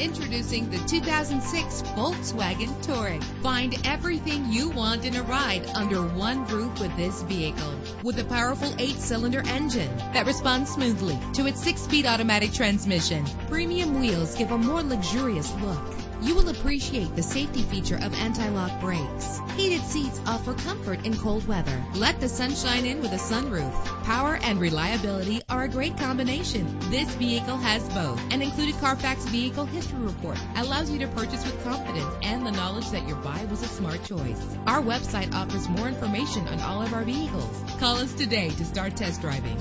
Introducing the 2006 Volkswagen Touareg. Find everything you want in a ride under one roof with this vehicle. With a powerful eight-cylinder engine that responds smoothly to its six-speed automatic transmission. Premium wheels give a more luxurious look. You will appreciate the safety feature of anti-lock brakes. Heated seats offer comfort in cold weather. Let the sunshine in with a sunroof. Power and reliability are a great combination. This vehicle has both. An included Carfax vehicle history report allows you to purchase with confidence and the knowledge that your buy was a smart choice. Our website offers more information on all of our vehicles. Call us today to start test driving.